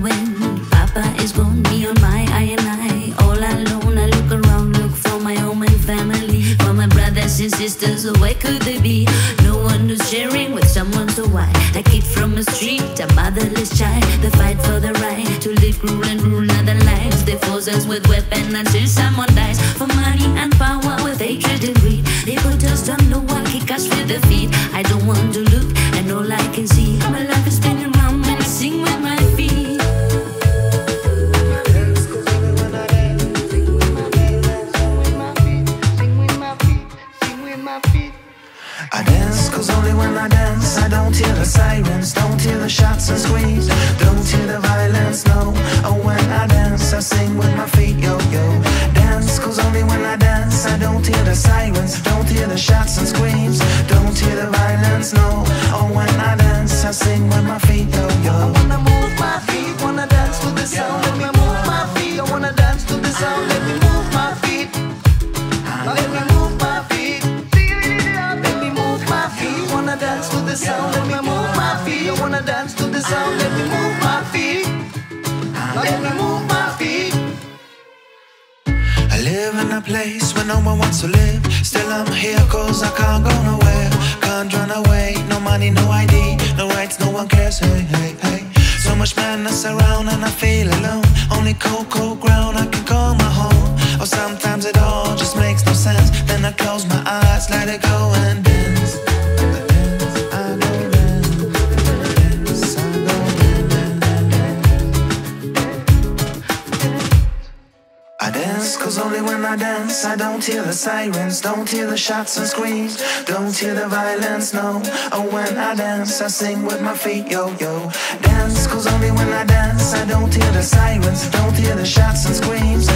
When Papa is gone, me on my own, I all alone. I look around, look for my home and family. But my brothers and sisters, where could they be? No one who's sharing with someone, so why? A kid from the street, a motherless child. They fight for the right to live cruel and rule other lives. They force us with weapons until someone dies. For money and power, with hatred and greed. They put us on the wall, kick us with their feet. I don't want to look, and all I can see. Sirens, don't hear the shots and screams Don't hear the violence, no Oh when I dance I sing with my feet, yo yo I wanna move my feet, wanna dance to the sound Let me move my feet, I wanna dance to the sound Let me move my feet let me move my feet. Let me move my feet. Wanna dance to the sound. Let me move my feet. I wanna dance to the sound. Let me move my feet. Let me move in a place where no one wants to live. Still I'm here cause I can't go nowhere. Can't run away. No money, no ID. No rights, no one cares. Hey, hey, hey. So much madness around and I feel alone. Only cold, cold ground I can call my home. Or sometimes it all just makes no sense. Then I close my eyes, let it go when I dance. I don't hear the sirens, don't hear the shots and screams. Don't hear the violence, no. Oh when I dance I sing with my feet, yo yo. Dance cause only when I dance I don't hear the sirens, don't hear the shots and screams